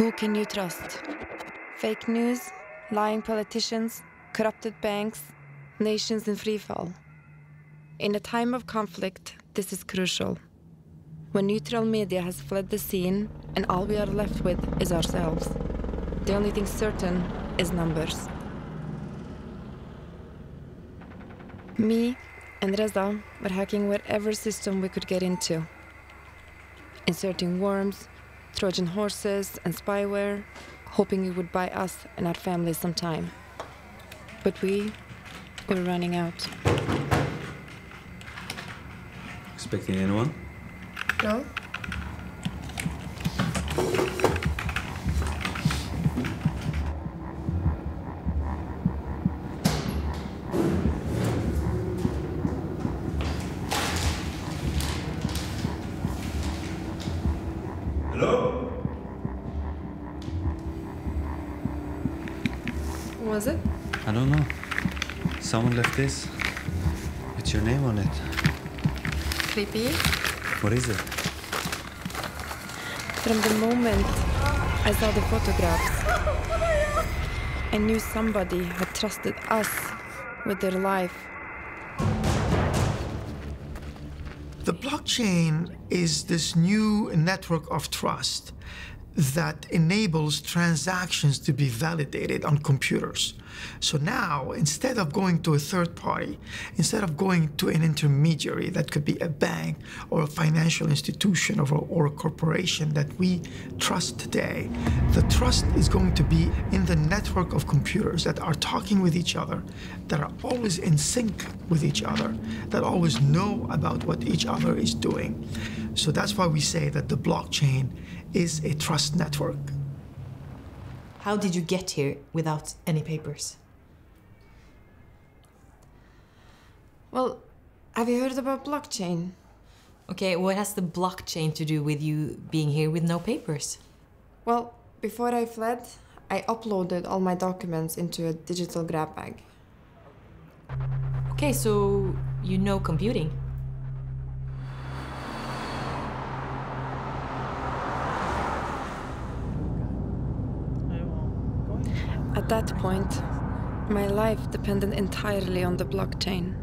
Who can you trust? Fake news, lying politicians, corrupted banks, nations in free fall. In a time of conflict, this is crucial. When neutral media has fled the scene and all we are left with is ourselves, the only thing certain is numbers. Me and Reza were hacking whatever system we could get into, inserting worms, Trojan horses, and spyware, hoping it would buy us and our families some time. But we were running out. Expecting anyone? No? Was it? I don't know. Someone left this. It's your name on it. Creepy? What is it? From the moment I saw the photographs, I knew somebody had trusted us with their life. The blockchain is this new network of trust that enables transactions to be validated on computers. So now, instead of going to a third party, instead of going to an intermediary that could be a bank or a financial institution or, or a corporation that we trust today, the trust is going to be in the network of computers that are talking with each other, that are always in sync with each other, that always know about what each other is doing. So that's why we say that the blockchain is a trust network. How did you get here without any papers? Well, have you heard about blockchain? Okay, what has the blockchain to do with you being here with no papers? Well, before I fled, I uploaded all my documents into a digital grab bag. Okay, so you know computing. At that point, my life depended entirely on the blockchain.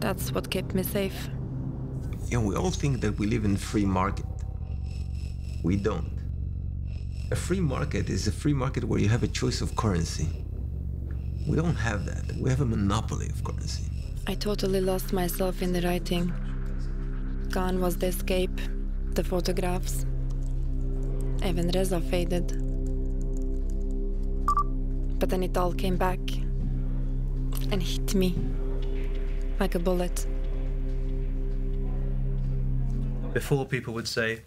That's what kept me safe. And we all think that we live in a free market. We don't. A free market is a free market where you have a choice of currency. We don't have that. We have a monopoly of currency. I totally lost myself in the writing. Gone was the escape, the photographs. Even Reza faded. But then it all came back and hit me like a bullet. Before people would say,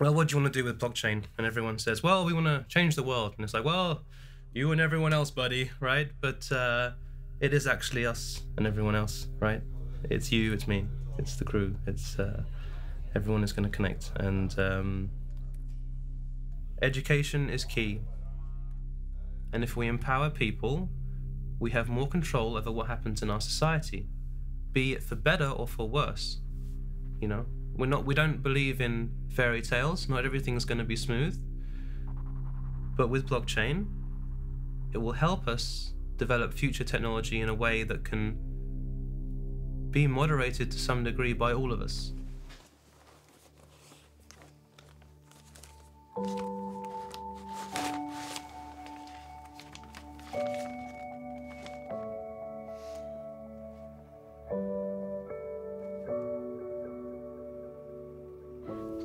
well, what do you want to do with blockchain? And everyone says, well, we want to change the world. And it's like, well, you and everyone else, buddy, right? But uh, it is actually us and everyone else, right? It's you, it's me, it's the crew, it's uh, everyone is going to connect. And um, education is key. And if we empower people, we have more control over what happens in our society, be it for better or for worse. You know, we're not we don't believe in fairy tales. Not everything's going to be smooth. But with blockchain, it will help us develop future technology in a way that can be moderated to some degree by all of us.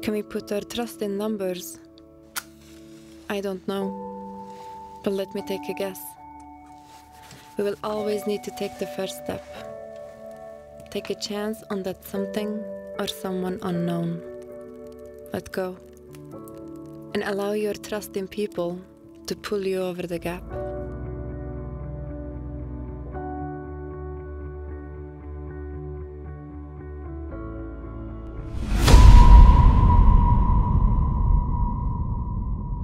Can we put our trust in numbers? I don't know. But let me take a guess. We will always need to take the first step. Take a chance on that something or someone unknown. Let go. And allow your trust in people to pull you over the gap.